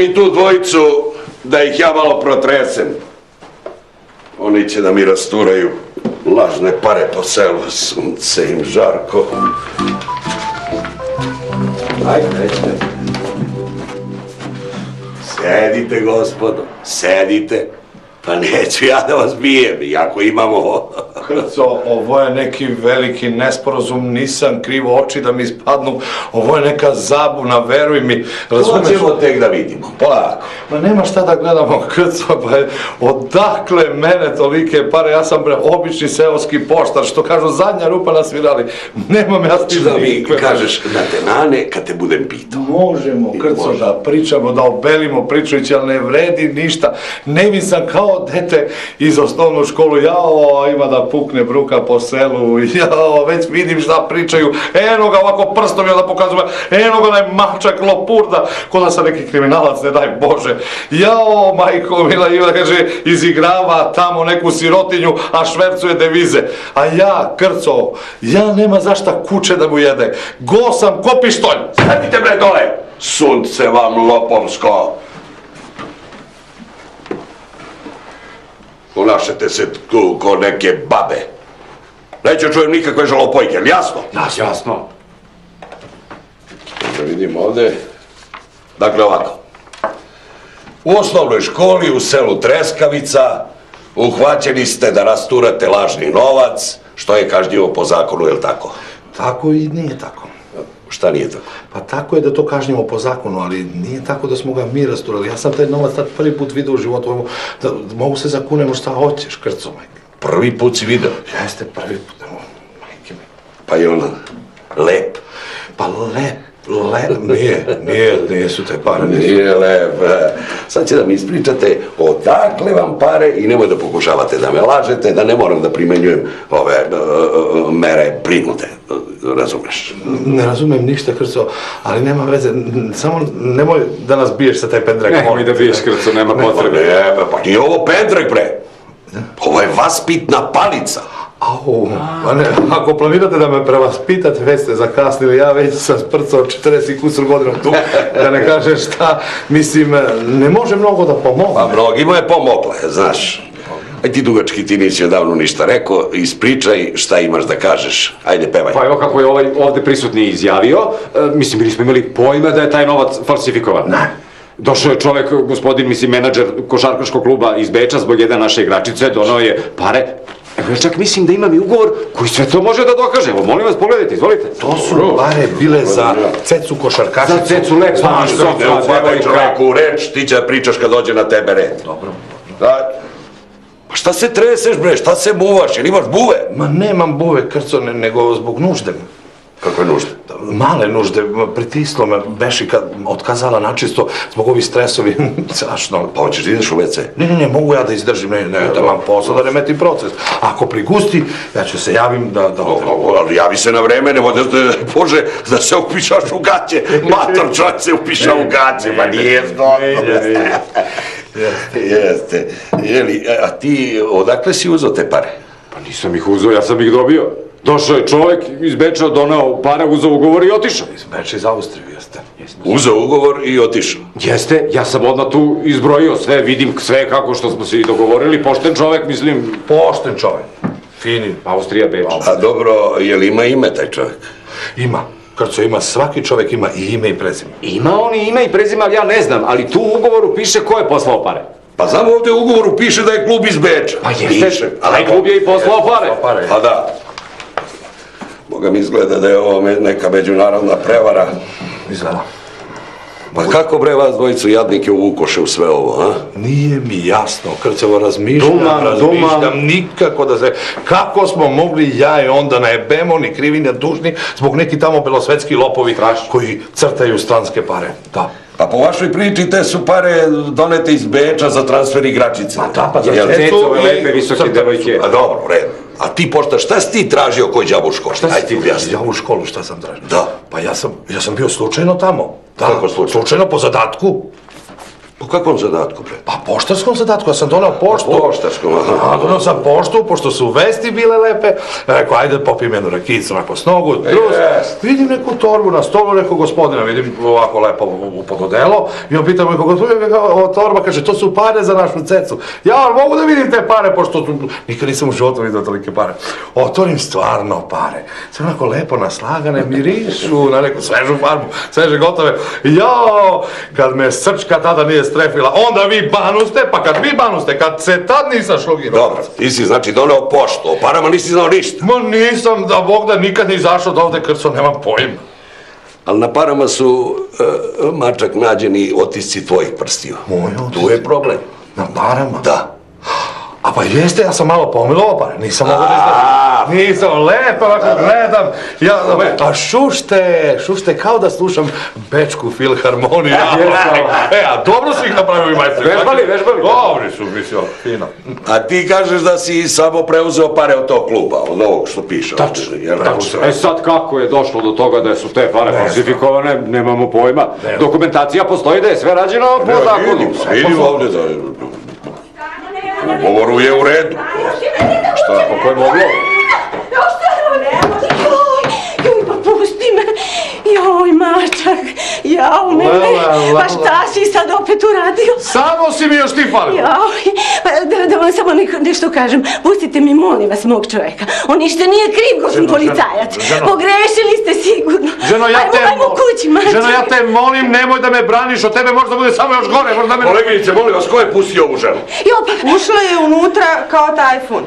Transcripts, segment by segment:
Mi tu dvojicu da ih ja malo protresem. Oni će da mi rasturaju lažne pare po selu, sunce im žarko. Ajde, ajde. Sedite, gospodo, sedite. Pa neću ja da vas bijem, iako imamo... Krco, ovo je neki veliki nesporazum, nisam krivo oči da mi ispadnu, ovo je neka zabuna, veruj mi, To razumeš? ćemo tek da vidimo, polako. Ma nema šta da gledamo, Krco, pa je- odakle mene tolike pare, ja sam bre obični seoski poštar, što kažu zadnja rupa na svirali, nemam ja s tim Da mi kažeš te nane kad te budem pitao. Možemo, Krco, Može. da pričamo, da obelimo pričajući, ali ne vredi ništa. Nevin sam kao dete iz osnovnu školu, jao, ima da pukne bruka po selu, jao, već vidim šta pričaju, eno ga ovako prstom da pokazuje, eno ga onaj mačak lopurda, ko da sam neki kriminalac, ne daj Bože. Jao, majko, mila Iva, kaže, izigrava tamo neku sirotinju, a švercuje devize. A ja, Krco, ja nema zašta kuće da mu jede. Go sam ko pištolj. Sedite bre dole! Sunce vam lopovsko! Ponašate se tu ko neke babe. Neću čujem nikakve žalopojke, jel jasno? Nas, jasno. Da vidim ovde. Dakle, ovako. U osnovnoj školi u selu Treskavica uhvaćeni ste da rasturate lažni novac, što je kažnjivo po zakonu, jel tako? Tako i nije tako. Šta nije tako? Pa tako je da to kažnjemo po zakonu, ali nije tako da smo ga mi rasturali. Ja sam taj novac tad prvi put vidio u životu, da, da mogu se zakunemo šta hoćeš, krco, majke. Prvi put si video. Jeste prvi put, majke mi. Pa je on lep. Pa lep, lep, nije, nije, nije su te pare, nisu. Nije lep. e. Sad će da mi ispričate odakle vam pare i nemoj da pokušavate da me lažete, da ne moram da primenjujem ove e, e, mere prinute. Razumeš? Ne razumem ništa, krco, ali nema veze, samo nemoj da nas biješ sa taj pendrek. Nemoj molim da biješ krco, nema Pa potrebe. ne, pa nije ovo pendrek, bre. Ovo je vaspitna palica. Au, pa ne, ako planirate da me prevaspitate, već ste zakasnili, ja već sam sprcao 40 i kusur godina tu, da ne kažem šta, mislim, ne može mnogo da Pa pomogne. mnogima je pomogla, znaš. Aj ti dugački, ti nisi odavno ništa rekao, ispričaj šta imaš da kažeš. Ajde, pevaj. Pa evo kako je ovaj ovde prisutni izjavio, e, mislim, bili smo imali pojma da je taj novac falsifikovan. Ne. Došao je čovek, gospodin, mislim, menadžer košarkaškog kluba iz Beča zbog jedne naše igračice, donao je pare. Evo, ja čak mislim da imam i ugovor koji sve to može da dokaže. Evo, molim vas, pogledajte, izvolite. To su pare bile za cecu košarkašicu. Za cecu lep, znaš, Znaš, Ne upadaj čoveku u reč, ti će da pričaš kad dođe na tebe red. Dobro. Da. Pa šta se treseš bre, šta se buvaš, jel imaš buve? Ma nemam buve krco, ne- nego zbog nužde. Kakve nužde? Male nužde, pritislo me, beši kad otkazala načisto zbog ovih stresovi, strašno. Pa hoćeš da ideš u WC? Ne, ne, ne, mogu ja da izdržim, ne, ne, da vam posao, da remetim proces. Ako prigusti, ja ću se javim da, da odem. O, Ali javi se na vreme, ne vode, Bože, da se upišaš u gaće. Mator čovjek se upiša u gaće, pa nije zgodno. Jeste. Jeli, a ti, odakle si uzeo te pare? Pa nisam ih uzeo, ja sam ih dobio. Došao je čovjek iz Beča, donao para, uzeo ugovor i otišao. Iz Beče iz Austrije, jeste. Uzeo ugovor i otišao. Jeste, ja sam odmah tu izbrojio sve, vidim sve kako što smo se i dogovorili, pošten čovjek, mislim, Pošten čovjek. Fini. Austrija, Beč. A dobro, je li ima ime taj čovjek? Ima. Krco ima, svaki čovjek ima i ime i prezime. Ima on i ime i prezime, ali ja ne znam, ali tu u ugovoru piše ko je poslao pare. Pa znam ovdje u ugovoru piše da je klub iz Beča. Pa jeste, Piše. taj klub je i poslao. Pare. Pa da. Boga mi izgleda da je ovo neka međunarodna prevara. Izgleda. Pa kako bre vas dvojicu jadnike uvukoše u sve ovo, a? Nije mi jasno, Krcevo, razmišljam, Dumam, razmišljam, dumam. nikako da se... Kako smo mogli ja i onda na jebemo, ni krivi, ni dužni, zbog neki tamo belosvetski lopovi koji crtaju stranske pare. Da. Pa po vašoj priči te su pare donete iz Beča za transfer igračice. Pa da, pa za i lepe, visoke devojke. su. A dobro, redu. A ti pošta, šta si ti tražio koji đavo u školi? Šta Ajde si ti ti objasni. Ja u školu šta sam tražio? Da. Pa ja sam, ja sam bio slučajno tamo. Da, Kako slučajno? Slučajno po zadatku. Po kakvom zadatku, bre? Pa poštarskom zadatku, ja sam donao poštu. Poštarskom, aha. Donao sam poštu, pošto su vesti bile lepe. Rekao, ajde popijem jednu rakicu, onako s nogu, trus. jest. Vidim neku torbu na stolu, rekao, gospodina, vidim ovako lepo u, u pododelo. I on pita me, kako ova torba, kaže, to su pare za našu cecu. Ja, mogu da vidim te pare, pošto tu, nikad nisam u životu vidio tolike pare. Otvorim stvarno pare. Sve onako lepo naslagane, mirišu na neku svežu farbu, sveže gotove. Jao, kad me srčka tada nije strefila, onda vi banuste, pa kad vi banuste, kad se tad nisam šlogirao. Dobro, ti si znači doneo poštu, o parama nisi znao ništa. Ma nisam, da Bog da nikad ni izašao da ovde krco, nemam pojma. Ali na parama su, e, mačak, nađeni otisci tvojih prstiju. Moji otisci? Tu je problem. Na parama? Da. A pa jeste, ja sam malo pomilovao pare, nisam mogu da izdržim. Nisam, lepo ovako gledam, ja, a šušte, šušte kao da slušam Bečku filharmoniju. e, a dobro si ih napravili, majstor. Vežbali, vežbali. Dobri su, mislim, fino. A ti kažeš da si samo preuzeo pare od tog kluba, od ovog što piše. Tačno, tačno. E sad kako je došlo do toga da su te pare falsifikovane, nemamo pojma. Dokumentacija postoji da je sve rađeno po zakonu. Vidim, Sve vidim po- da ugovoru je u redu. Šta, kako je moglo? Joj, pa pusti me. Joj, mačak. Jao, mene. Pa šta si sad opet uradio? Samo si mi još ti falio. Joj, pa da, da vam samo neko- nešto kažem. Pustite mi, molim vas, mog čovjeka. On ništa nije kriv, gospodin policajac. ženo. Pogrešili ste sigurno. Ženo, ja ajmo, te, ajmo kući, mačak. ženo, ja te molim, nemoj da me braniš, od tebe možda bude samo još gore, možda me... Koleginice, molim vas, ko je pustio ovu ženu? Jo, pa, Ušla je unutra kao tajfun.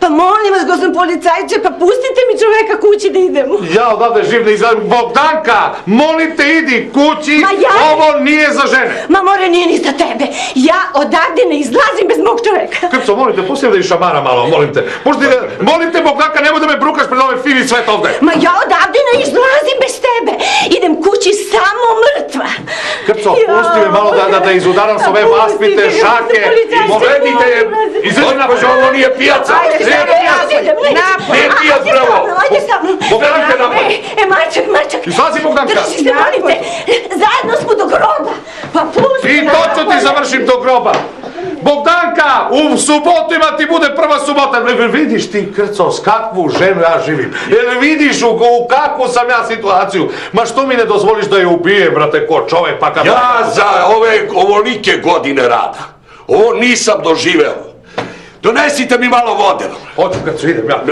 Pa molim vas, gospodin policajče, pa pustite mi čoveka kući da idemo. Ja odavde živ ne izgledam. Bogdanka, molim te idi kući, ja- ovo nije za žene. Ma more nije ni za tebe. Ja odavde ne izlazim bez mog čoveka. Krco, molim te, pusti da i šamara malo, molim te. Pusti, molim te, Bogdanka, nemoj da me brukaš pred ovaj fini svet ovde. Ma ja odavde ne izlazim bez tebe. Idem kući samo mrtva. Ja. pusti me malo da, da, da izudaram s ove vaspite šake. policajci, Povedite je, izađi na ovo nije pijaca. Nije pijaca. Nije pijac, bravo. Bogdanka, napad. E, mačak, mačak. Izlazi, Bogdanka. Drži se, molim te. Zajedno smo do groba. Pa pusti I to ću ti završim do groba. Bogdanka, u subotu ima ti bude prva subota. Vidiš ti, Krco, s kakvu ženu ja živim? Jel vidiš u, u kakvu sam ja situaciju? Ma što mi ne dozvoliš da je ubijem, brate, ko čovek, pa kad... Ja za ove ovolike godine rada, ovo nisam doživeo. Donesite mi malo vode. Hoću, Krco, idem ja.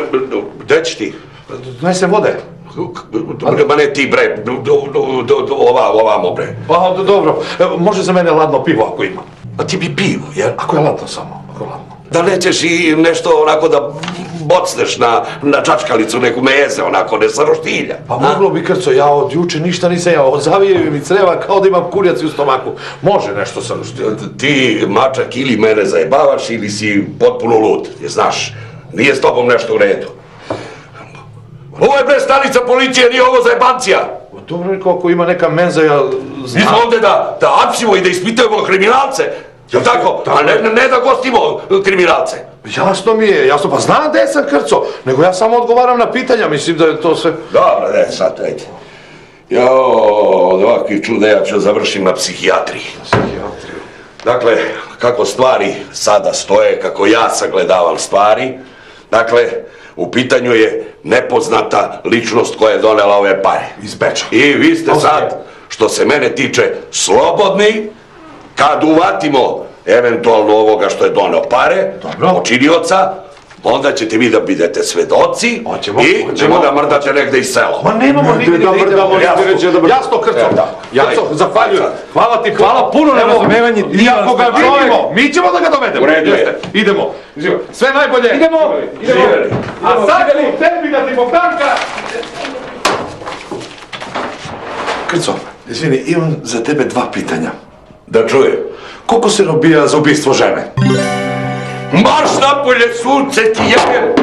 Gde ćeš ti? Donese vode. Ma ne ti bre, ovamo bre. Pa, do- dobro, Evo, može za mene ladno pivo ako ima. A ti bi pivo, jer Ako je ladno samo, ako je ladno. da nećeš i nešto onako da bocneš na, na čačkalicu neku meze, onako, ne sa roštilja. Pa moglo bi Krco, ja od juče ništa nisam jao, zavijaju mi creva kao da imam kurjaci u stomaku. Može nešto sa Ti, mačak, ili mene zajebavaš ili si potpuno lud, jer znaš, nije s tobom nešto u redu. Ovo je bre stanica policije, nije ovo zajebancija. Dobro, rekao, ako ima neka menza, ja Mi znam. smo ovde da, da apsimo i da ispitujemo kriminalce. Jel tako? A ne, ne, ne da gostimo e, kriminalce. Jasno mi je, jasno, pa znam gde sam krco, nego ja samo odgovaram na pitanja, mislim da je to sve... Dobro, ne, sad, ajde. Jo, od ovakvih čuda ja ću završim na psihijatriji. Dakle, kako stvari sada stoje, kako ja sagledavam stvari, dakle, u pitanju je nepoznata ličnost koja je donela ove pare. Iz Beča. I vi ste sad, što se mene tiče, slobodni kad uvatimo eventualno ovoga što je doneo pare, Dobro. počinioca, onda ćete vi da budete svedoci Hoćemo, i hoćemo. ćemo da mrdate negde iz sela. Ma nemamo Ne, da mrdamo, jasno, da mrdamo. jasno krco, E, da. jasno, Ajde. zahvaljujem, hvala ti, hvala puno na razumevanje, i ako ga vidimo, mi ćemo da ga dovedemo, U redu je. Idemo, sve najbolje, Idemo, idemo. A sad u tebi da ti Bogdanka, Krco, izvini, imam za tebe dva pitanja. Da čuje. Koliko se robija za ubistvo žene? Marš napolje, sunce ti jebem!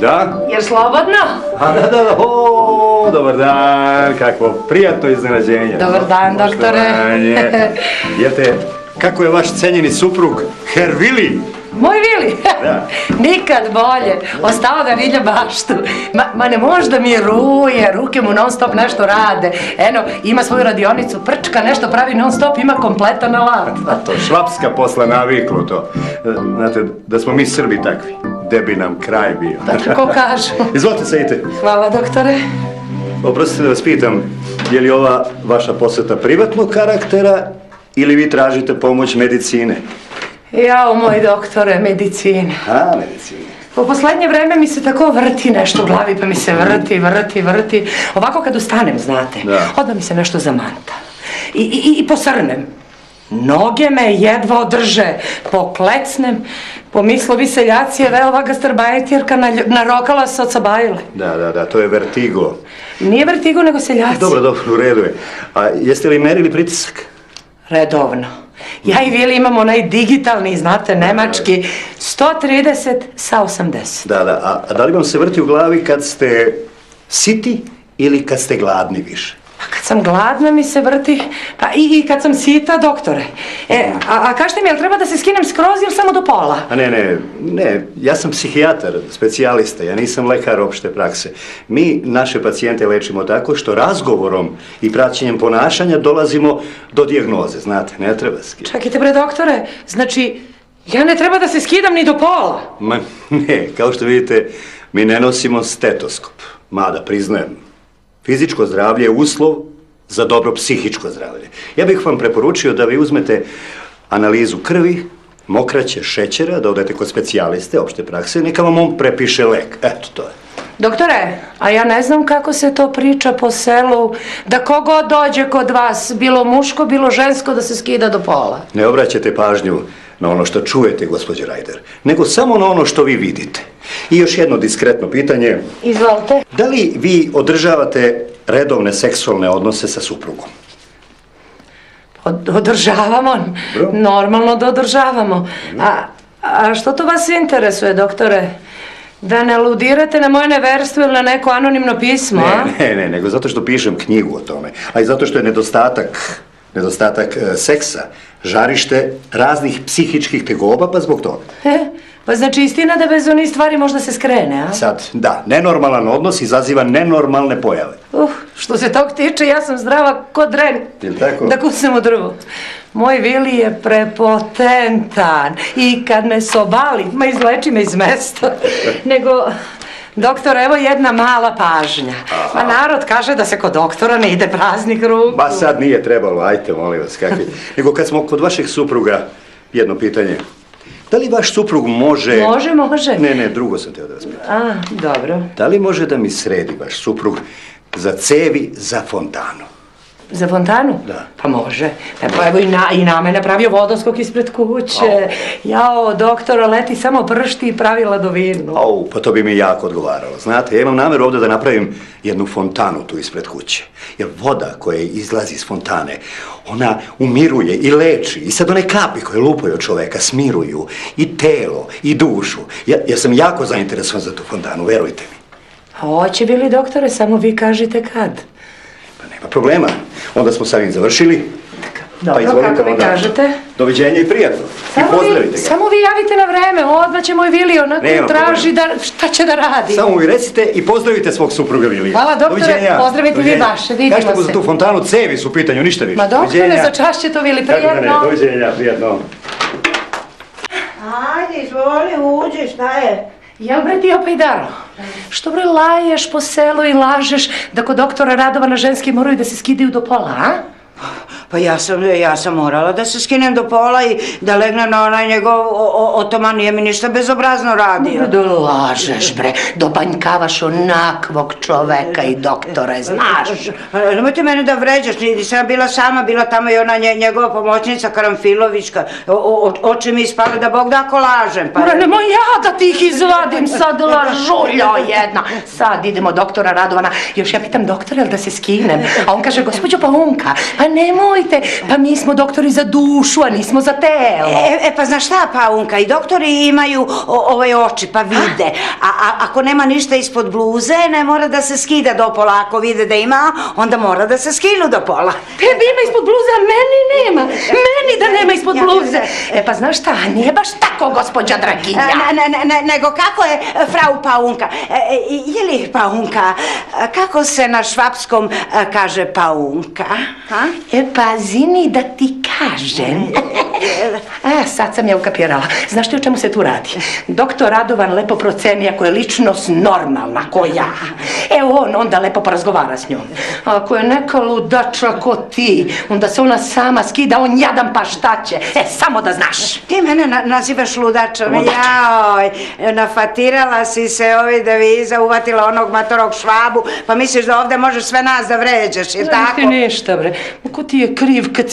Da? Jer slobodno? A da, da, da, o, dobar dan, kakvo prijatno iznenađenje. Dobar dan, doktore. Poštovanje. Jete, kako je vaš cenjeni suprug, Herr Willi? Moj Vili? Da. Nikad bolje. Ostao da rilja baštu. Ma, ma ne možda mi ruje, ruke mu non stop nešto rade. Eno, ima svoju radionicu, prčka, nešto pravi non stop, ima kompletan alat. A to švapska posla naviklo to. Znate, da smo mi Srbi takvi, gde bi nam kraj bio. Kako kažu. Izvolite, sedite. Hvala, doktore. Oprostite da vas pitam, je li ova vaša poseta privatnog karaktera ili vi tražite pomoć medicine? Jao, moj doktore, medicine. A, medicine. U poslednje vreme mi se tako vrti nešto u glavi, pa mi se vrti, vrti, vrti. Ovako kad ustanem, znate, Da. onda mi se nešto zamanta. I, i, i posrnem. Noge me jedva održe, poklecnem, pomislovi seljaci je vela gastarbajtjerka narokala se od sabajile. Da, da, da, to je vertigo. Nije vertigo, nego seljaci. Dobro, dobro, u redu je. A jeste li merili pritisak? Redovno. Ja i Vili imamo onaj digitalni, znate, nemački, 130 sa 80. Da, da, a, a da li vam se vrti u glavi kad ste siti ili kad ste gladni više? Pa kad sam gladna mi se vrti, pa i, i kad sam sita, doktore. E, a, a kažete mi, jel treba da se skinem skroz ili samo do pola? A ne, ne, ne, ja sam psihijatar, specijalista, ja nisam lekar opšte prakse. Mi naše pacijente lečimo tako što razgovorom i praćenjem ponašanja dolazimo do dijagnoze, znate, ne treba skidati. Čekajte bre, doktore, znači, ja ne treba da se skidam ni do pola. Ma ne, kao što vidite, mi ne nosimo stetoskop. Mada, priznajem, fizičko zdravlje je uslov za dobro psihičko zdravlje. Ja bih vam preporučio da vi uzmete analizu krvi, mokraće, šećera, da odete kod specijaliste opšte prakse, neka vam on prepiše lek. Eto, to je. Doktore, a ja ne znam kako se to priča po selu, da kogo dođe kod vas, bilo muško, bilo žensko, da se skida do pola. Ne obraćate pažnju na ono što čujete, gospođe Rajder, nego samo na ono što vi vidite. I još jedno diskretno pitanje. Izvolite. Da li vi održavate redovne seksualne odnose sa suprugom? Od- Održavamo, normalno da održavamo. A, a što to vas interesuje, doktore? Da ne aludirate na moje neverstvo ili na neko anonimno pismo, a? Ne, ne, ne, nego zato što pišem knjigu o tome, a i zato što je nedostatak, nedostatak e, seksa, žarište raznih psihičkih tegoba, pa zbog toga. E, pa znači istina da bez onih stvari možda se skrene, a? Sad, da, nenormalan odnos izaziva nenormalne pojave. Uh, što se tog tiče, ja sam zdrava ko dren. Jel tako? Da kusem u drvu. Moj Vili je prepotentan i kad me sobali, ma izleči me iz mesta. Nego, doktor, evo jedna mala pažnja. Ma narod kaže da se kod doktora ne ide praznih ruku. Ba sad nije trebalo, ajte, molim vas, kakvi. Nego kad smo kod vašeg supruga, jedno pitanje. Da li vaš suprug može... Može, može. Ne, ne, drugo sam vas pitam. A, dobro. Da li može da mi sredi vaš suprug za cevi za fontanu? Za fontanu? Da. Pa može. E, pa evo i, na, i nama je napravio vodoskok ispred kuće. Jao, doktora leti samo pršti i pravi ladovinu. Au, pa to bi mi jako odgovaralo. Znate, ja imam namjeru ovdje da napravim jednu fontanu tu ispred kuće. Jer voda koja izlazi iz fontane, ona umiruje i leči. I sad one kapi koje lupaju od čoveka smiruju i telo i dušu. Ja, ja sam jako zainteresovan za tu fontanu, verujte mi. Hoće bili doktore, samo vi kažite kad. Pa nema problema. Onda smo sa ovim završili. Dobro, izvolite kako vi onda. kažete? Doviđenja i prijatno. I Samo pozdravite vi, ga. samo vi javite na vreme, odmah će moj Vili onako Nema traži da, šta će da radi. Samo mi recite i pozdravite svog supruga Vilija. Hvala, doktore, Doviđenja. pozdravite vi vaše, vidimo Kažete mu za se. tu fontanu cevi su u pitanju, ništa više. Ma doktore, za čas će to Vili, Kako ne, prijetno. doviđenja, prijatno. Ajde, izvoli, uđi, šta je? Jel bre ti opet daro? Što bre laješ po selu i lažeš da kod doktora Radovana ženski moraju da se skidaju do pola, a? Pa ja sam, ja sam morala da se skinem do pola i da legnem na onaj njegov o- o- otoman, nije mi ništa bezobrazno radio. Da lažeš bre, dobanjkavaš onakvog čoveka i doktore, znaš. A, Nemojte mene da vređaš, nisam bila sama, bila tamo i ona nje- njegova pomoćnica Karamfilovićka. O, oči mi ispale da Bog da ako lažem. Pa... Bre, nemoj ja da ti ih izvadim sad, lažuljo jedna. Sad idemo doktora Radovana. Još ja pitam doktora, da se skinem? A on kaže, gospođo Paunka, pa nemojte, pa mi smo doktori za dušu, a nismo za telo. E, e, pa znaš šta, Paunka, i doktori imaju o, ove oči, pa vide. A, a ako nema ništa ispod bluze, ne mora da se skida do pola. Ako vide da ima, onda mora da se skinu do pola. Tebi ima ispod bluze, a meni nema. Meni da nema ispod bluze. E pa znaš šta, nije baš tako, gospođa Draginja. E, Ne, ne, ne, nego kako je e, frau Paunka? E, e, je li Paunka, kako se na švapskom kaže Paunka? Ha? E pa zini da ti kažem. E, sad sam ja ukapirala. Znaš ti o čemu se tu radi? Doktor Radovan lepo proceni ako je ličnost normalna, ko ja. E on onda lepo porazgovara s njom. Ako je neka ludača ko ti, onda se ona sama skida, on jadan pa šta će. E, samo da znaš. Ti mene na, nazivaš ludačom, jaoj, nafatirala si se ovi deviza, uvatila onog matorog švabu, pa misliš da ovdje možeš sve nas da vređaš, je tako? ti ništa, bre. Ko ti je kriv kad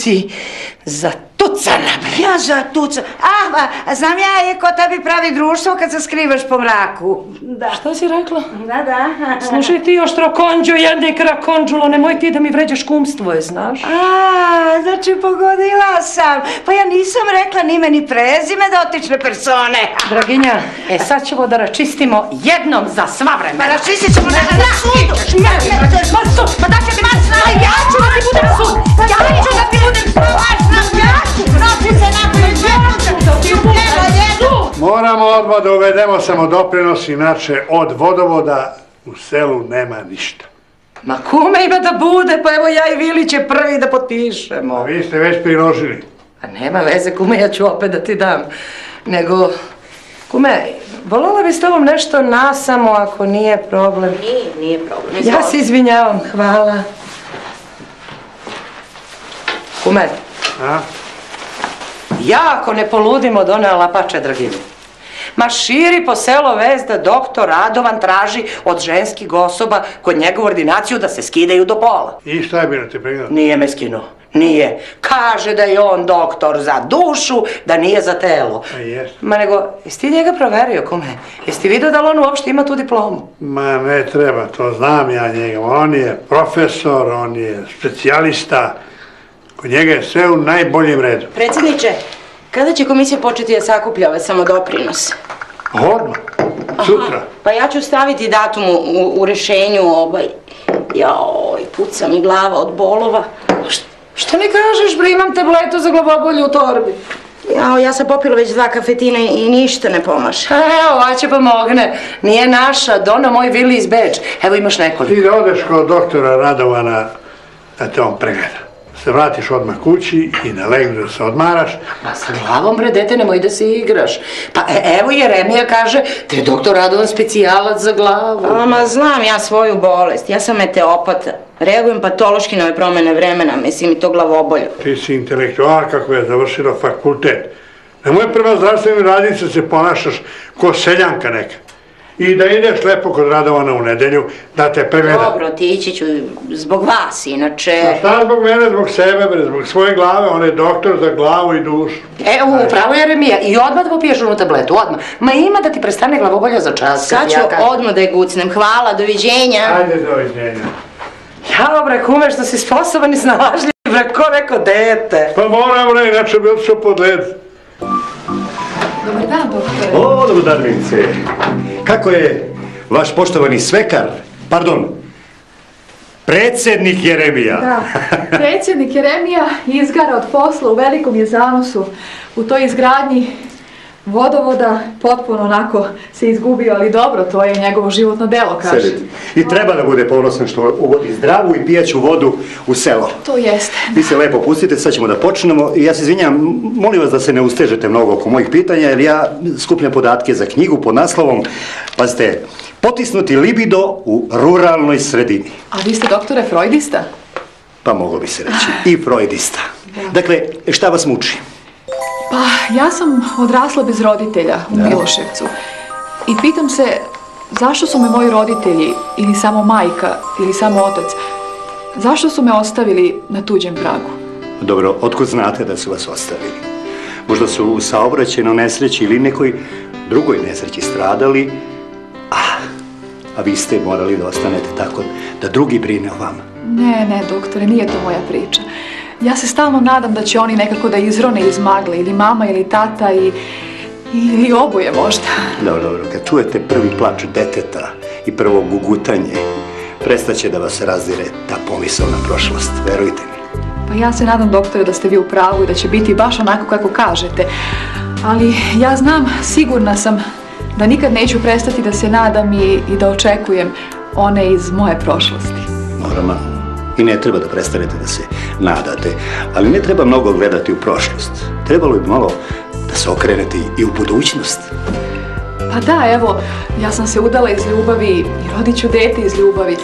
si zatucana, bre? Ja za tuca. A, a, znam ja je ko tebi pravi društvo kad se skrivaš po mraku. Da. Šta si rekla? Da, da. Slušaj ti još trokonđo, jedne krakonđulo, nemoj ti da mi vređaš kumstvo, je, znaš? A, znači pogodila sam. Pa ja nisam rekla ni ime ni prezime dotične persone. Draginja, e sad ćemo da račistimo jednom za sva vremena. Pa račistit ćemo na, na sudu. Ma da će ti ja ću da ti budem sud, ja ću da ti budem sud, Moramo odmah da uvedemo samodoprinos, inače od vodovoda u selu nema ništa. Ma kume ima da bude, pa evo ja i Vili će prvi da A potpišemo. vi ste već priložili. A nema veze, kume, ja ću opet da ti dam. Nego, kume, voljela bi s tobom nešto nasamo ako nije problem. Nije, nije problem. Ja se izvinjavam, hvala. Kume, A? ja ako ne poludim od one lapače dragine. Ma širi po selo vez da doktor Radovan traži od ženskih osoba kod njegovu ordinaciju da se skidaju do pola. I šta je bilo pregledati? Nije me skinuo. Nije. Kaže da je on doktor za dušu, da nije za telo. A jest. Ma nego, jesi ti njega proverio, kume? Jesi ti vidio da li on uopšte ima tu diplomu? Ma ne treba, to znam ja njega. On je profesor, on je specijalista. Kod njega je sve u najboljem redu. Predsjedniče, kada će komisija početi da sakuplja ove samodoprinose? Odmah, sutra. Pa ja ću staviti datum u, u, rešenju, ovaj... Joj, puca mi glava od bolova. Šta mi kažeš, bre, imam tabletu za glavobolju u torbi. Jao, ja sam popila već dva kafetina i, ništa ne pomaže. Evo, ova će pomogne. Nije naša, dono moj Vili iz Beč. Evo imaš nekoliko. Ti da odeš kod doktora Radovana da te on pregleda. Se vratiš odmah kući i da legneš da se odmaraš. Ma sa glavom, bre, dete, nemoj da se igraš. Pa e, evo Jeremija kaže, te je doktor Radovan specijalac za glavu. A, ma znam ja svoju bolest, ja sam meteopata. Reagujem patološki na ove promjene vremena, mislim i to glavobolju. Ti si intelektualka koja je završila fakultet. Nemoj prema zdravstvenim radnicima se ponašaš ko seljanka neka. I da ideš lepo kod Radovana u nedelju, da te pregleda. Dobro, otići ću zbog vas, inače... A šta zbog mene, zbog sebe, bre, zbog svoje glave, on je doktor za glavu i dušu. Evo, upravo Jeremija. I odmah da popiješ onu tabletu, odmah. Ma ima da ti prestane glavobolja za čas. Sad ću ja odmah da je gucnem. Hvala, doviđenja. Ajde, doviđenja. Ja, bre, kume, što si sposoban i snalažljiv, bre, ko neko dete. Pa moram, bre, inače bi otišao pod led. Dobar dan, doktore. O, dobro dan, Vince. Kako je vaš poštovani svekar, pardon, predsjednik Jeremija? Da, predsjednik Jeremija izgara od posla u velikom je zanosu. U toj izgradnji vodovoda potpuno onako se izgubio, ali dobro, to je njegovo životno delo, kaže. I treba da bude ponosan što uvodi zdravu i pijaću vodu u selo. To jeste. Vi se lepo pustite, sad ćemo da počnemo. I ja se izvinjam, molim vas da se ne ustežete mnogo oko mojih pitanja, jer ja skupljam podatke za knjigu pod naslovom, pazite, potisnuti libido u ruralnoj sredini. A vi ste doktore Freudista? Pa moglo bi se reći, i freudista. Dakle, šta vas muči? Pa, ja sam odrasla bez roditelja u Miloševcu. I pitam se, zašto su me moji roditelji, ili samo majka, ili samo otac, zašto su me ostavili na tuđem pragu? Dobro, otkud znate da su vas ostavili? Možda su u nesreći ili nekoj drugoj nesreći stradali, a, a vi ste morali da ostanete tako da drugi brine o vama. Ne, ne, doktore, nije to moja priča. Ja se stalno nadam da će oni nekako da izrone iz magle, ili mama, ili tata, i, ili oboje možda. Dobro, dobro, kad čujete prvi plač deteta i prvo gugutanje, prestaće da vas razdire ta pomislna prošlost, verujte mi. Pa ja se nadam, doktore, da ste vi u pravu i da će biti baš onako kako kažete. Ali ja znam, sigurna sam da nikad neću prestati da se nadam i, i da očekujem one iz moje prošlosti. Moramo. I ne treba da prestanete da se nadate, ali ne treba mnogo gledati u prošlost. Trebalo bi malo da se okrenete i u budućnost. Pa da, evo, ja sam se udala iz ljubavi i rodit ću dete iz ljubavi.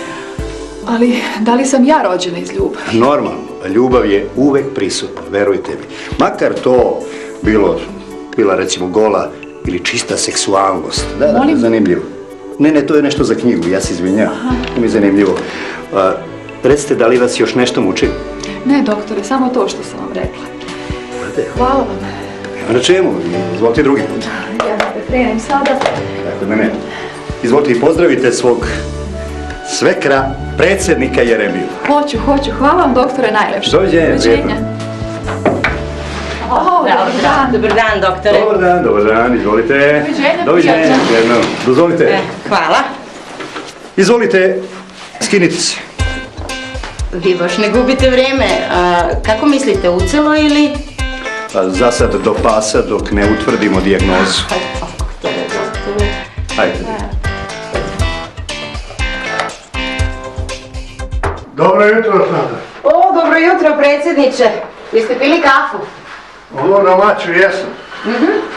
Ali da li sam ja rođena iz ljubavi? Normalno, ljubav je uvek prisutna, verujte mi. Makar to bilo, bila recimo gola ili čista seksualnost. Da, da, Molim? zanimljivo. Ne, ne, to je nešto za knjigu, ja se izvinjavam. To mi je zanimljivo. Recite, da li vas još nešto muči? Ne, doktore, samo to što sam vam rekla. Hvala vam. Na čemu? Izvolite drugi put. Ja da krenem sada. Dakle, ne, ne. Izvolite i pozdravite svog svekra, predsjednika Jeremiju. Hoću, hoću. Hvala vam, doktore, najlepše. Doviđenja, Doviđenja. Dobar dan. Dobar dan, doktore. Dobar dan, dobar dan, izvolite. Doviđenja, Doviđenja, jedno. Dozvolite. E, hvala. Izvolite, skinite se. Vi baš ne gubite vreme. A, kako mislite, ucelo ili... Pa za sad do pasa dok ne utvrdimo dijagnozu. Ajde. Dobro jutro, Sandra. O, dobro jutro, predsjedniče. Jeste pili kafu? Ono na maču jesam.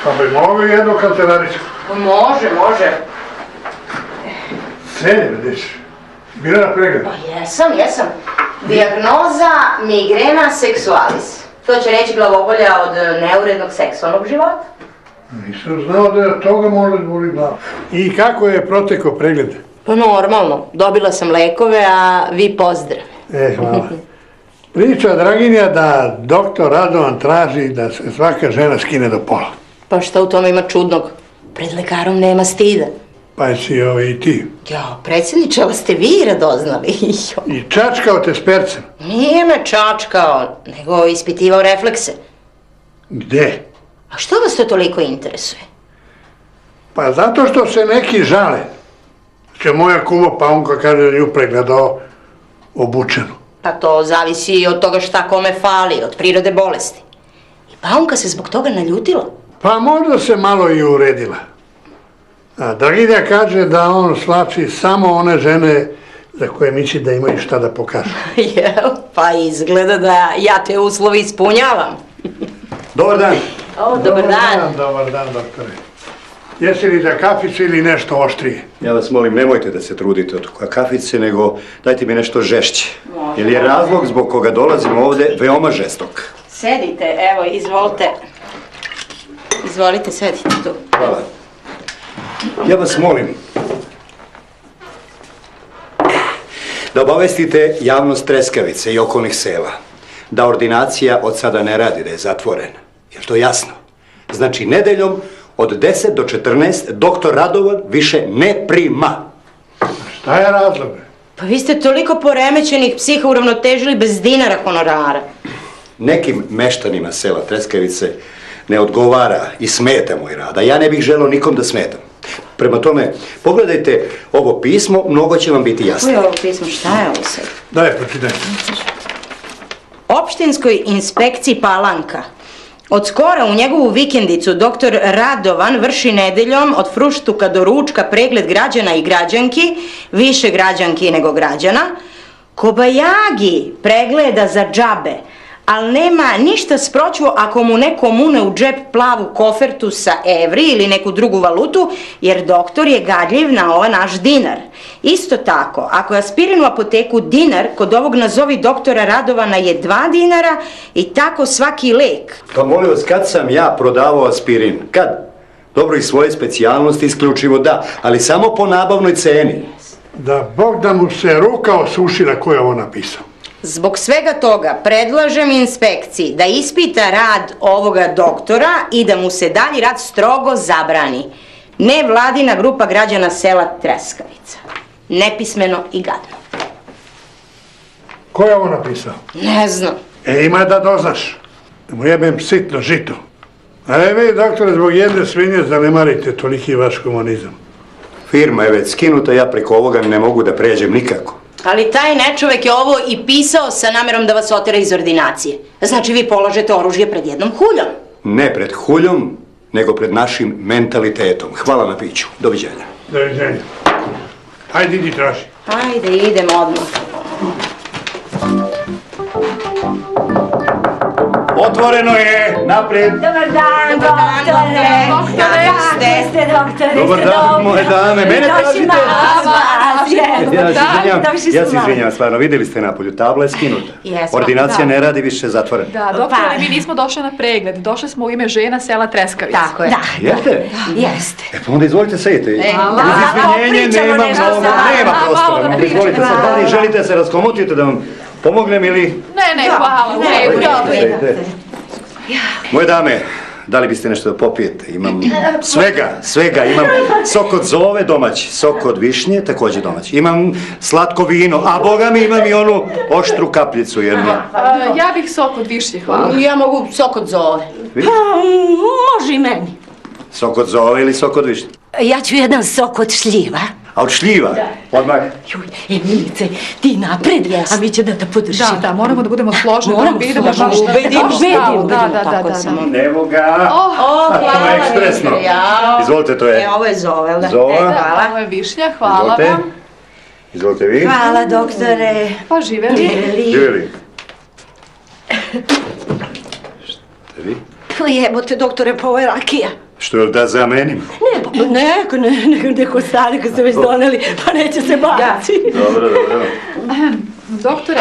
Pa bi mogu jednu kancelaričku. Može, može. Sedi, vidiš. Bila na pregled. Pa jesam, jesam. Dijagnoza migrena seksualis. To će reći glavobolja od neurednog seksualnog života. Nisam znao da je toga može boli glava. I kako je protekao pregled? Pa normalno. Dobila sam lekove, a vi pozdrav. E, hvala. Priča Draginja da doktor Radovan traži da se svaka žena skine do pola. Pa šta u tome ima čudnog? Pred lekarom nema stida. Pa jesi ovaj i ti. Ja, predsjedniče, ali ste vi radoznali. Jo. I čačkao te s percem. Nije me čačkao, nego ispitivao reflekse. Gde? A što vas to toliko interesuje? Pa zato što se neki žale. Će moja kuma Paunka kaže da nju pregledao obučenu. Pa to zavisi i od toga šta kome fali, od prirode bolesti. I Paunka se zbog toga naljutila. Pa možda se malo i uredila. A Draginja kaže da on slači samo one žene za koje misli da imaju šta da pokažu. Jel? Pa izgleda da ja te uslovi ispunjavam. Dobar dan. O, dobar dan. Dobar dan, doktore. Jesi li za kaficu ili nešto oštrije? Ja vas molim, nemojte da se trudite od kafice, nego dajte mi nešto žešće. Jer je razlog zbog koga dolazim ovdje veoma žestok. Sedite, evo, izvolite. Izvolite, sedite tu. Hvala. Ja vas molim da obavestite javnost Treskavice i okolnih sela da ordinacija od sada ne radi, da je zatvorena. Je to jasno? Znači, nedeljom od 10 do 14 doktor Radovan više ne prima. Šta je razlog? Pa vi ste toliko poremećenih psiha uravnotežili bez dinara honorara. Nekim meštanima sela Treskavice ne odgovara i smeta moj rad, a ja ne bih želo nikom da smetam. Prema tome, pogledajte ovo pismo, mnogo će vam biti jasno. Uj, ovo pismo, šta je ovo sad? Daj, pročitaj. Opštinskoj inspekciji Palanka. Od skora u njegovu vikendicu doktor Radovan vrši nedeljom od fruštuka do ručka pregled građana i građanki, više građanki nego građana. Kobajagi pregleda za džabe, ali nema ništa sproćvo ako mu neko mune u džep plavu kofertu sa evri ili neku drugu valutu, jer doktor je gadljiv na ovaj naš dinar. Isto tako, ako je aspirin u apoteku dinar, kod ovog nazovi doktora Radovana je dva dinara i tako svaki lek. Pa molim vas, kad sam ja prodavao aspirin? Kad? Dobro, i svoje specijalnosti isključivo da, ali samo po nabavnoj ceni. Da Bog da mu se ruka osušila ko je ovo napisao. Zbog svega toga predlažem inspekciji da ispita rad ovoga doktora i da mu se dalji rad strogo zabrani. Nevladina grupa građana sela Treskavica. Nepismeno i gadno. Ko je ovo napisao? Ne znam. E, ima da doznaš. Da mu jebem sitno žito. A ne vi, doktore, zbog jedne svinje zanemarite toliki vaš komunizam. Firma je već skinuta, ja preko ovoga ne mogu da pređem nikako. Ali taj nečovek je ovo i pisao sa namerom da vas otera iz ordinacije. Znači vi polažete oružje pred jednom huljom. Ne pred huljom, nego pred našim mentalitetom. Hvala na piću. Doviđenja. Doviđenja. Hajde, idi traži. Ajde, idemo odmah. Otvoreno je, naprijed. Dobar dan, doktore. Doktore. Ste, doktore? Dobar dan, moje dame. Mene tražite? Ja se izvinjam, ja se stvarno, vidjeli ste napolju, tabla je skinuta. Ordinacija ne radi više zatvorena. Da, doktore, Pa. mi nismo došli na pregled. Došli smo u ime žena sela Treskavica. Tako je. Da, Jeste? jeste. E pa onda izvolite sedite. Uz izvinjenje pričamo nema prostora. Izvolite sad, da li želite se raskomotiti da vam pomognem ili... Ne, ne, hvala. u redu, dobro. Moje dame, da li biste nešto da popijete? Imam svega, svega. Imam sok od zove domaći, sok od višnje također domaći. Imam slatko vino, a boga mi imam i onu oštru kapljicu jednu. A, ja bih sok od višnje, hvala. Ja mogu sok od zove. Pa, može i meni. Sok od zove ili sok od višnje? Ja ću jedan sok od šljiva. A od šljiva? Odmah. Juj, Emilice, ti napred, a mi će da te podržimo. Da, da, moramo da budemo složni, da Moramo složni. baš šta se Ubedimo, ubedimo. Da, da, da, da, samo. da. Evo ga. Oh, O, to je hvala ekspresno. Izvolite, to je. E, ovo je zove, jel da? Zova. E, Da, hvala. ovo je višnja, hvala Izvolite. vam. Izvolite vi. Hvala, doktore. Pa živeli. Živjeli. Ste vi? Jebote, doktore, pa ovo je rakija. Što je da zamenim? Ne, neko, ne, ne, neko stari ko ste već doneli, pa neće se baciti. Dobro, dobro. Doktore,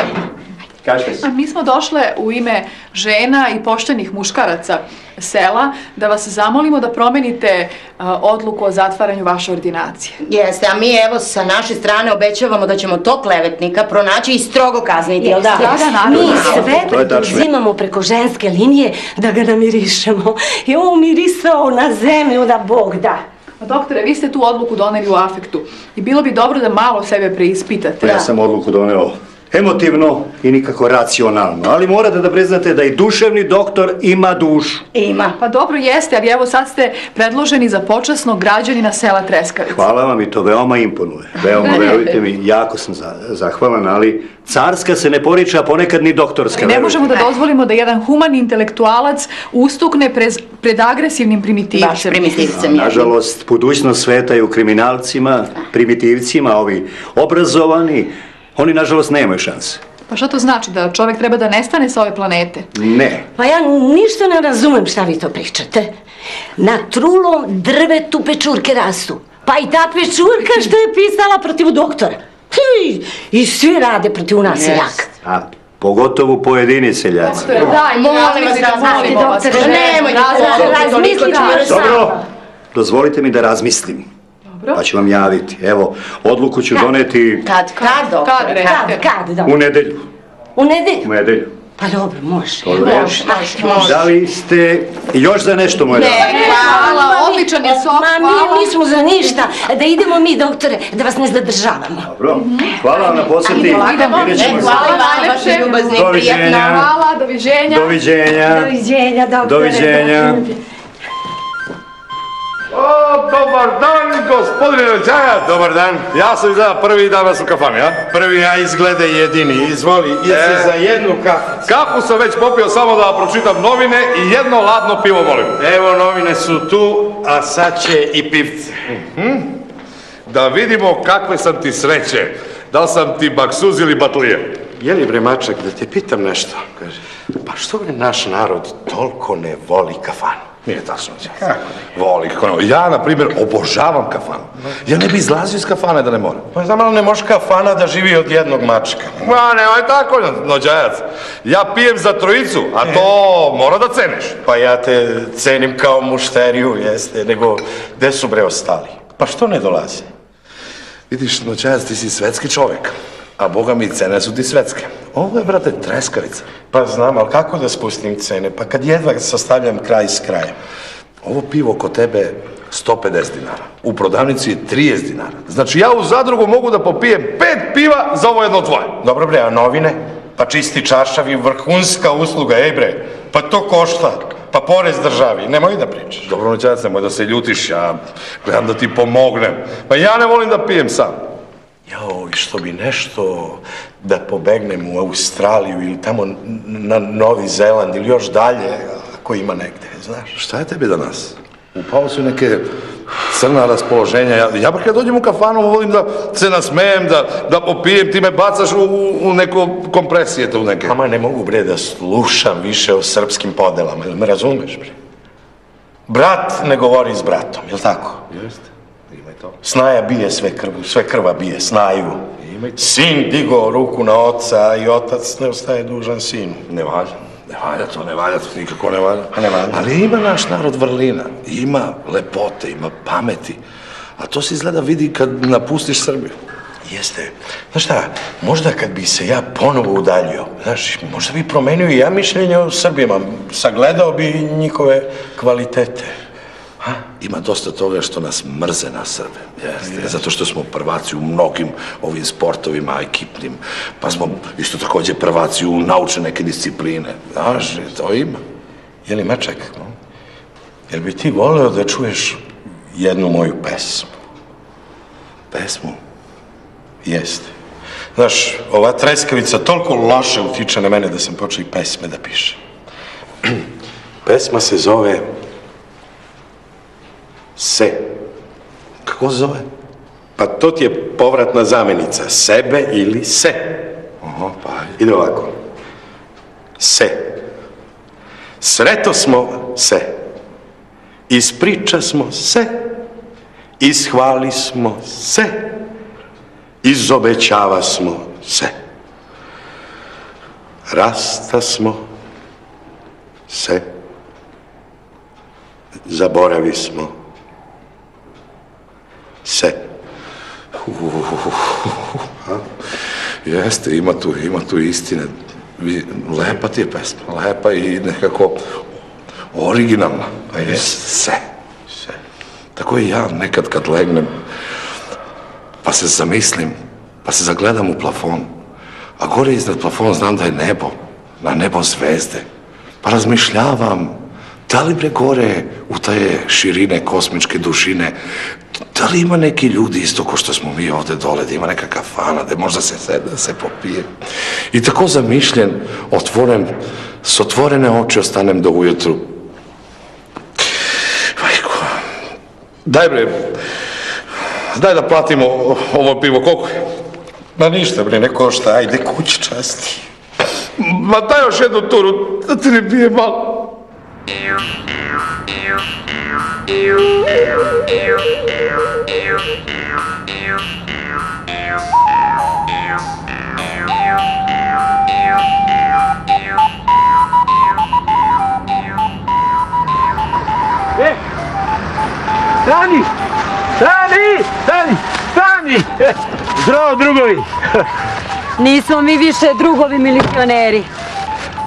Kažete mi smo došle u ime žena i poštenih muškaraca sela da vas zamolimo da promenite a, odluku o zatvaranju vaše ordinacije. Jeste, a mi evo sa naše strane obećavamo da ćemo tog klevetnika pronaći i strogo kazniti, jel da? Da. Mi To sve uzimamo preko ženske linije da ga namirišemo. I on mirisao na zemlju da Bog da. A Doktore, vi ste tu odluku doneli u afektu i bilo bi dobro da malo sebe preispitate. Pa ja sam odluku doneo emotivno i nikako racionalno, ali morate da priznate da i duševni doktor ima dušu. Ima. Pa dobro jeste, ali evo sad ste predloženi za počasnog građanina sela Treskavica. Hvala vam i to veoma imponuje. Veoma, verujte mi, jako sam za- zahvalan, ali carska se ne poriča, a ponekad ni doktorska. Ne verujte možemo da dozvolimo da jedan humani intelektualac ustukne prez, pred agresivnim primitivcem. Baš primitivcem. Nažalost, budućnost sveta je u kriminalcima, primitivcima, ovi obrazovani, oni nažalost nemaju šanse. Pa šta to znači? Da čovjek treba da nestane sa ove planete? Ne. Pa ja ništa ne razumem šta vi to pričate. Na trulom drvetu pečurke rastu. Pa i ta pečurka što je pisala protiv doktora. Hi, I svi rade protiv nas seljaka. A pogotovo pojedini seljaci. Daj, Molim vas, molimo vas. doktore, Nemojte Razmislite. Dobro, dozvolite mi da razmislim. Dobro. Pa ću vam javiti. Evo, odluku ću doneti Kad, kad, doktor? Kad? Kad, kad, da. u nedelju. U nedelju? U nedelju. Pa dobro, može. Dobro. Može, može, može. Da li ste još za nešto, moj Ne, dragi? Hvala, odličan je sok, Ma mi hvala. nismo za ništa. Da idemo mi, doktore, da vas ne zadržavamo. Dobro. Hvala vam na posjeti. Idemo. Ne, se. hvala vam, najlepše. vaše ljubazni prijatno. Hvala, doviđenja. Doviđenja. Doviđenja, doktore. Doviđenja. O, dobar dan, gospodine Rođajac. Dobar dan. Ja sam izgleda prvi danas u kafani, a? Prvi ja izgleda jedini. Izvoli, jesi E. za jednu kafu. Kafu sam već popio samo da pročitam novine i jedno ladno pivo molim. Evo novine su tu, a sad će i pivce. Da vidimo kakve sam ti sreće. Da li sam ti baksuz ili batlije? Je li bre mačak da te pitam nešto? Kaže, pa što bre naš narod toliko ne voli kafanu? Nije tačno. Voli, kako ne. Ja, na primjer, obožavam kafanu. Ja ne bi izlazio iz kafane da ne moram. Pa znam, ali ne može kafana da živi od jednog mačka. Ma, nemoj tako, nođajac. Ja pijem za trojicu, a to mora da ceniš. Pa ja te cenim kao mušteriju, jeste, nego gde su bre ostali? Pa što ne dolaze? Vidiš, noćajac, ti si svetski čovjek. A boga mi cene su ti svetske. Ovo je, brate, treskavica. Pa znam, ali kako da spustim cene? Pa kad jedva sastavljam kraj s krajem. Ovo pivo kod tebe 150 dinara. U prodavnici je 30 dinara. Znači ja u zadrugu mogu da popijem pet piva za ovo jedno tvoje. Dobro bre, a novine? Pa čisti čaršavi, vrhunska usluga, ej bre. Pa to košta. Pa porez državi, nemoj da pričaš. Dobro, noćajac, nemoj da se ljutiš, ja gledam da ti pomognem. Pa ja ne volim da pijem sam. Jao, i što bi nešto da pobegnem u Australiju ili tamo na Novi Zeland ili još dalje, ako ima negde, znaš. Šta je tebi danas? Upao si u neke crna raspoloženja. Ja, ja kad dođem u kafanu volim da se nasmejem, da, da popijem, ti me bacaš u, u, u neko kompresije tu neke. Ama ne mogu bre da slušam više o srpskim podelama, jel me razumeš bre? Brat ne govori s bratom, jel tako? Jeste, ima to. Snaja bije sve krvu, sve krva bije, snaju. Sin digao ruku na oca i otac ne ostaje dužan sinu. Ne valja, ne valja to, ne valja to, nikako ne valja. Ne valja. Ali ima naš narod vrlina, ima lepote, ima pameti. A to se izgleda vidi kad napustiš Srbiju. Jeste. Znaš šta, možda kad bi se ja ponovo udaljio, znaš, možda bi promenio i ja mišljenje o Srbima, sagledao bi njihove kvalitete. Ima dosta toga što nas mrze na Srbe. Jeste. Zato što smo prvaci u mnogim ovim sportovima ekipnim. Pa smo isto također prvaci u naučne neke discipline. Znaš, to ima. Je li mačak? Jel bi ti voleo da čuješ jednu moju pesmu? Pesmu? Jeste. Znaš, ova treskavica toliko loše utiče na mene da sam počeo i pesme da pišem. Pesma se zove Se. Kako se zove? Pa to ti je povratna zamenica. Sebe ili se. Aha, pa. Ide ovako. Se. Sreto smo se. Ispriča smo se. Ishvali smo se. Izobećava smo se. Rasta smo se. Zaboravi smo se. Jeste, ima tu, ima tu istine. Lepa ti je pesma, lepa i nekako originalna. Pa je sve. Se. Tako i ja nekad kad legnem, pa se zamislim, pa se zagledam u plafon, a gore iznad plafona znam da je nebo, na nebo zvezde. Pa razmišljavam, da li bre gore u taje širine kosmičke dušine, da li ima neki ljudi isto ko što smo mi ovde dole, da ima neka kafana, da možda se sede, da se popije. I tako zamišljen, otvoren, s otvorene oči ostanem do ujutru. Majko, daj bre, daj da platimo ovo pivo, koliko je? Ma ništa bre, ne košta, ajde kući časti. Ma daj još jednu turu, da ti ne pije malo. Stani! Stani! Stani! Stani! Zdravo, drugovi! Nismo mi više drugovi milicioneri,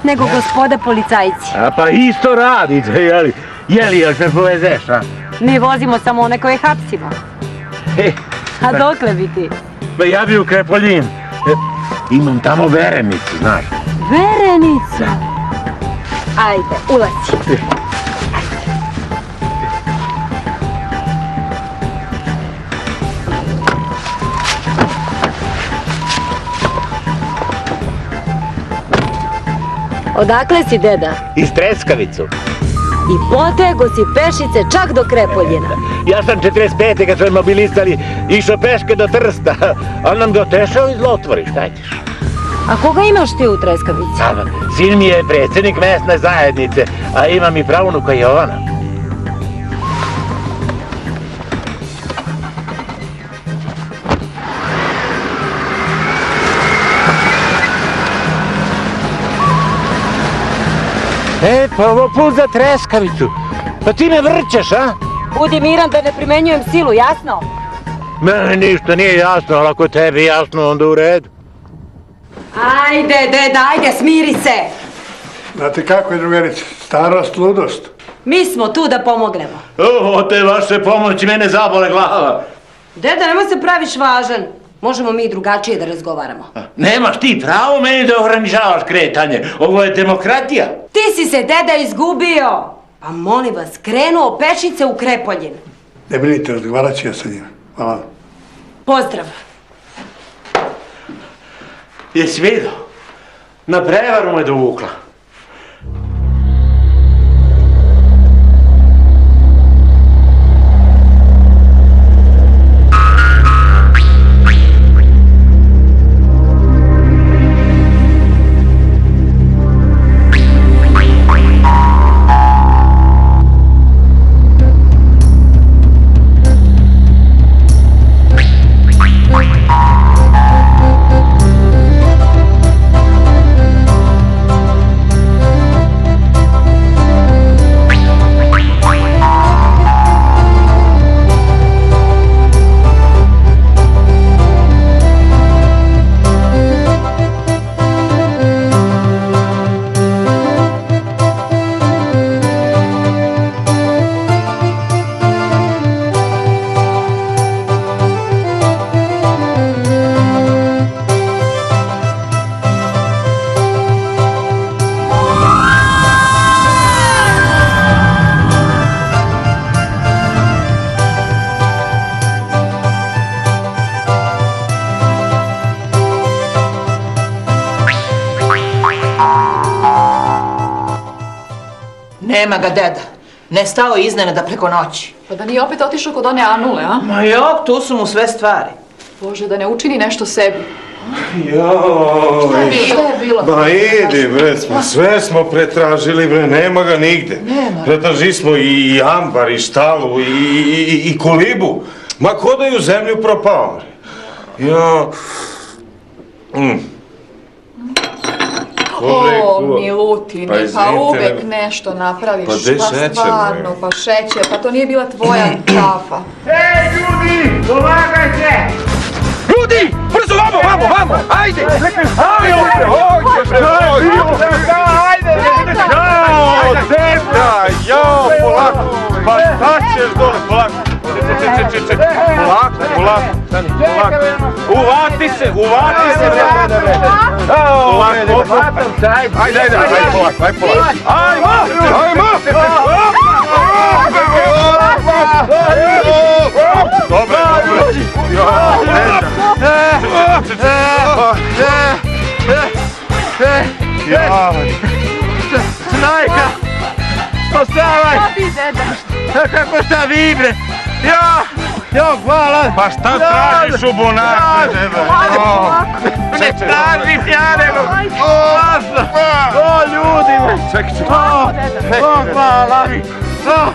nego gospoda policajci. A pa isto radite, jeli? Jeli, jel se povezeš, a? Mi vozimo samo one koje hapsimo. E, A dokle bi ti? pa ja bi u Krepoljin. E, imam tamo verenicu, znaš. Verenica. Ajde, ulazi. Odakle si, deda? Iz Treskavicu. I potego si pešice čak do Krepoljina. Ja sam 45. kad su me mobilisali, išao peške do Trsta, a nam ga otešao iz Lotvori, šta ćeš? A koga imaš ti u Treskavici? A, sin mi je predsjednik mesne zajednice, a imam i pravunuka Jovana. Pa ovo put za treskavicu. Pa ti me vrćeš, a? Budi miran da ne primenjujem silu, jasno? Meni ništa nije jasno, ali ako tebi jasno, onda u redu. Ajde, deda, ajde, smiri se. Znate kako je drugarice? Starost, ludost. Mi smo tu da pomognemo. O, te vaše pomoći, mene zabole glava. Deda, nemoj se praviš važan. Možemo mi i drugačije da razgovaramo. Nemaš ti pravo meni da ograničavaš kretanje. Ovo je demokratija. Ti si se, deda, izgubio. Pa molim vas, krenuo pešice u Krepoljin. Ne brinite, razgovarat ću ja sa njima. Hvala. Pozdrav. Jesi vidio? Na prevaru me dovukla. Nema ga deda. Nestao je iznenada preko noći. Pa da nije opet otišao kod one Anule, a? Ma jo, tu su mu sve stvari. Bože, da ne učini nešto sebi. Joj. Šta je bilo? Ba idi bre, smo, sve smo pretražili bre, nema ga nigde. Nema. Pretražili smo i ambar, i štalu, i, i, i, kolibu. Ma ko da je u zemlju propao. Ja. Mm. O. Milutine, Pa pa, uvek ne- nešto napraviš. Pa šećer, stvarno, pa šećer, pa to nije bila tvoja kafa. Ej, ljudi, pomagajte! Ljudi, brzo, vamo, vamo, vamo, ajde! Ajde, ajde, Jao, deda, jao, polako. Pa šta ćeš dole, polako. Ček, ček, ček. Polako, polako, stani, polako. Uvati se, uvati se, bre. Polako, polako. Ajde, ajde, ajde, polako, ajde, polako. Ajmo, ajmo. Dobre. Jao, deda. Jao. Snajka! Ostavaj! A kako šta vibre? Ja! Jo, hvala! Pa šta tražiš u bunaku? Ne tražim ja, nego... Lasno! O, ljudi me! Čekaj, čekaj. O, hvala mi! O,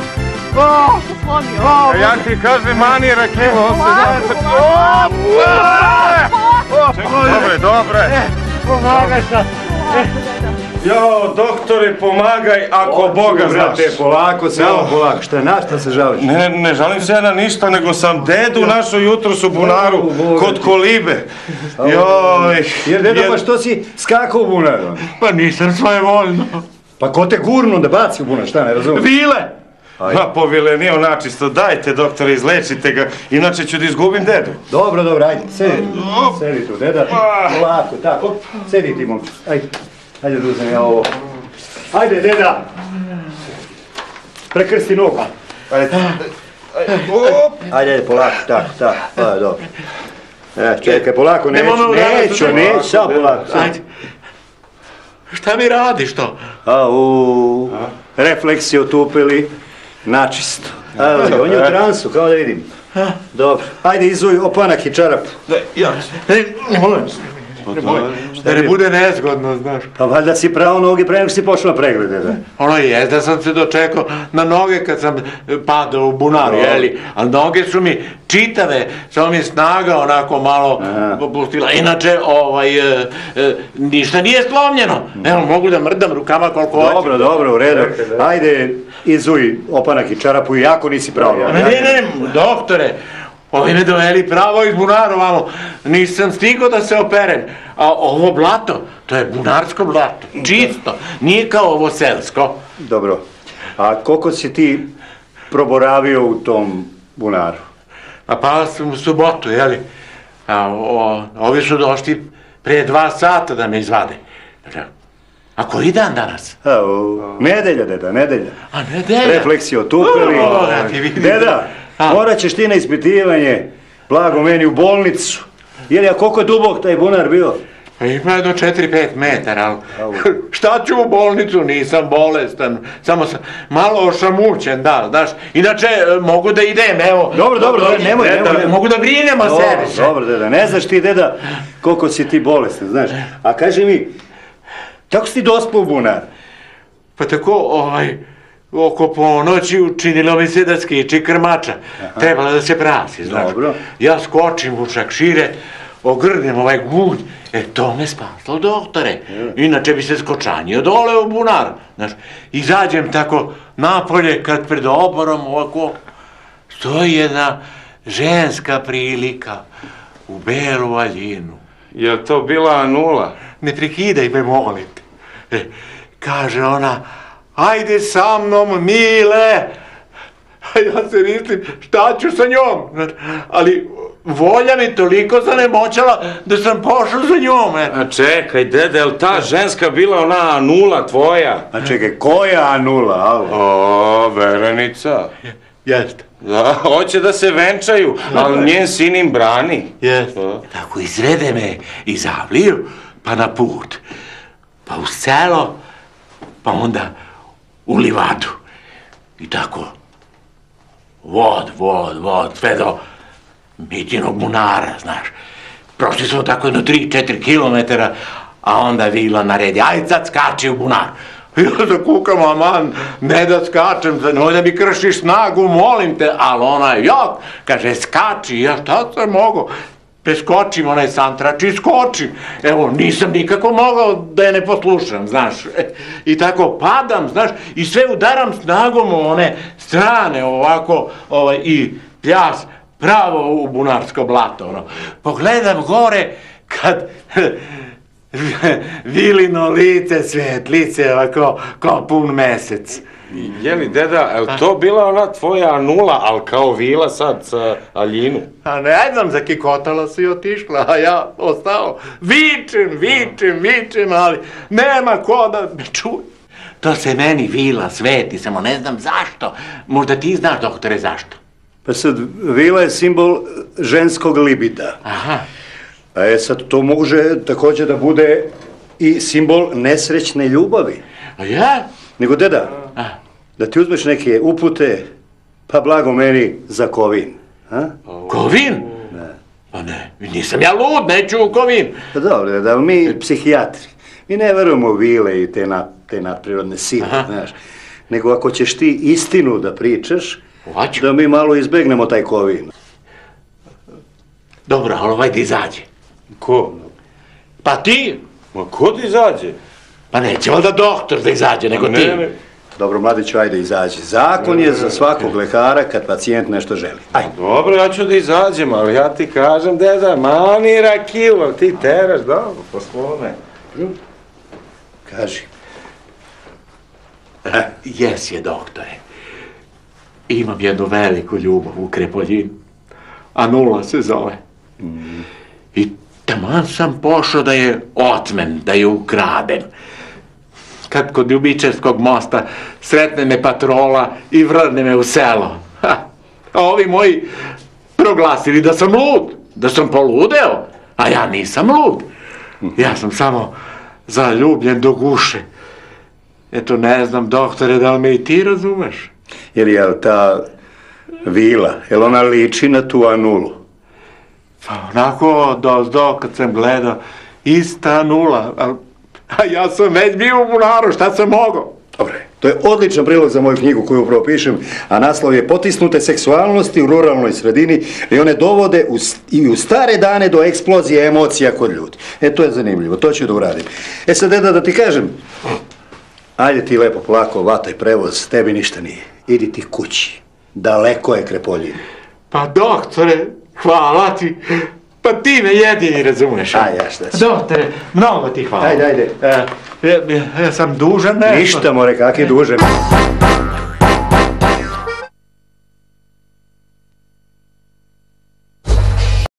o, o, Ja ti kažem, mani rakiva, on se da... Čekaj, dobre, dobre. Pomagaj sa! Jao, doktore, pomagaj ako Boga znaš. Brate, polako, samo polako. Šta, na šta se žališ? Ne, ne žalim se ja na ništa, nego sam dedu našo jutro u bunaru kod kolibe. Joj. Jer deda, pa što si skakao u bunar? Pa nisam svoje voljno. Pa ko te gurnu da baci u bunar, šta ne razumijem? Vile! Ajde. Pa povile nije načisto, dajte doktore, izlečite ga, inače ću da izgubim dedu. Dobro, dobro, ajde, sedi. Sedi tu, deda. Polako, tako. Sedi ti, momče. Ajde. Ajde da uzmem ja ovo. Ajde, deda. Prekrsti nogu. Ajde. Ajde, ajde, polako, tako, tako. Ajde, dobro. E, čekaj, polako, neću, neću, neću, sad polako. Ajde. Šta mi radiš to? Au, refleksi otupili, načisto. Ali, on je u transu, kao da vidim. Dobro, ajde izuj opanak i čarap. Ja, ne, molim se. Da ne bude nezgodno, znaš. Pa valjda si pravo noge pre nego si na preglede, da. Ono je, da sam se dočekao na noge kad sam e, padao u bunar, jeli, ali noge su mi čitave, samo mi snaga onako malo popustila. Inače, ovaj, e, e, ništa nije slomljeno. Evo, mogu da mrdam rukama koliko hoću. Dobro, dobro, u redu. Ajde, izuj opanak i čarapu, iako nisi pravo. Ne, ne, ne, doktore, ovi me doveli pravo iz bunara ovamo. Nisam stigao da se operem. A ovo blato, to je bunarsko blato, čisto. Nije kao ovo selsko. Dobro. A koliko si ti proboravio u tom bunaru? A pa sam u subotu, jeli? A o, ovi su došli pre dva sata da me izvade. A koji dan danas? Evo, nedelja, deda, nedelja. A nedelja? Refleksi otupili. O, vidim. Deda, morat ćeš ti na ispitivanje, blago meni, u bolnicu. Jer ja, koliko je dubok taj bunar bio? Pa ima jedno 4-5 metara, ali šta ću u bolnicu, nisam bolestan, samo sam malo ošamućen, da, znaš, inače e, mogu da idem, evo. Dobro, dobro, nemoj, nemoj, nemoj. Mogu da brinem o sebi. Dobro, deda, ne znaš ti, deda, koliko si ti bolestan, znaš. A kaži mi, kako si ti dospao u bunar? Pa tako, ovaj, oko ponoći učinilo mi se da skiči krmača. Trebalo da se prasi, znaš. Dobro. Ja skočim u šakšire, ogrnem ovaj gunj, e to me spaslo, doktore. Inače bi se skočanio dole u bunar, znaš. Izađem tako napolje, kad pred oborom ovako stoji jedna ženska prilika u belu aljinu. Je to bila nula? Ne prekidaj me, molim te. E, kaže ona, ajde sa mnom, mile. A ja se mislim, šta ću sa njom? Ali volja mi toliko zanemoćala da sam pošao za njom. E. A čekaj, dede, je li ta ženska bila ona nula tvoja? A čekaj, koja nula, alo? O, Verenica. Jeste. Da, hoće da se venčaju, ali njen sin im brani. Jeste. Tako izrede me iz Avliju, pa na put. Pa u selo, pa onda u livadu. I tako, vod, vod, vod, sve do Mitinog bunara, znaš. Prošli smo tako jedno 3-4 kilometara, a onda vila naredi, aj sad skači u bunar. Ja zakukam, aman, ne da skačem, nemoj da mi kršiš snagu, molim te, ali ona je, ja, kaže, skači, ja šta sam mogao? Preskočim onaj santrač i skočim. Evo, nisam nikako mogao da je ne poslušam, znaš. E, I tako padam, znaš, i sve udaram snagom u one strane, ovako, ovaj, i pljas, pravo u bunarsko blato, ono. Pogledam gore, kad vilino lice, svetlice, ovako, kao pun mesec. Je li, deda, je li to bila ona tvoja nula, ali kao vila sad sa Aljinu? A ne znam, zakikotala si i otišla, a ja ostao. Vičem, vičem, vičem, ali nema ko da me čuje. To se meni vila sveti, samo ne znam zašto. Možda ti znaš, doktore, zašto? Pa sad, vila je simbol ženskog libida. Aha. A je sad, to može također da bude i simbol nesrećne ljubavi. A ja? Nego, deda, da ti uzmeš neke upute, pa blago meni za kovin. A? Kovin? Ne. Pa ne, nisam ja lud, neću u kovin. Pa dobro, ali mi psihijatri, mi ne verujemo vile i te, na, te nadprirodne sile, znaš. Nego ako ćeš ti istinu da pričaš, da mi malo izbegnemo taj kovin. Dobro, ali ovaj da izađe. Ko? Pa ti? Ma ko ti izađe? Pa neće valjda doktor da izađe, nego ti. Ne, ne. Dobro, mladiću, ajde izađi. Zakon je za svakog lekara kad pacijent nešto želi. Ajde. Dobro, ja ću da izađem, ali ja ti kažem, deda, mani ali ti teraš, dobro, po svome. Kaži. Jes je, doktore. Imam jednu veliku ljubav u Krepoljinu. A nula se zove. I taman sam pošao da je otmen, da je ukradem. Kad kod Ljubičevskog mosta sretne me patrola i vrne me u selo. Ha, a ovi moji proglasili da sam lud, da sam poludeo, a ja nisam lud. Ja sam samo zaljubljen do guše. Eto, ne znam, doktore, da li me i ti razumeš? Jer je ta vila, jel ona liči na tu anulu? Pa onako, do, kad sam gledao, ista nula, a, a ja sam već bio u bunaru, šta sam mogao? Dobre, to je odličan prilog za moju knjigu koju upravo pišem, a naslov je Potisnute seksualnosti u ruralnoj sredini i one dovode u, i u stare dane do eksplozije emocija kod ljudi. E, to je zanimljivo, to ću da uradim. E sad, deda, da ti kažem, ajde ti lepo polako, vataj prevoz, tebi ništa nije. Idi ti kući, daleko je Krepoljin. Pa doktore, hvala ti, pa ti me jedini razumeš. A ja šta si. Doktore, mnogo ti hvala. Ajde, ajde. E, ja, ja sam dužan nešto. Ništa, more, kak je duže.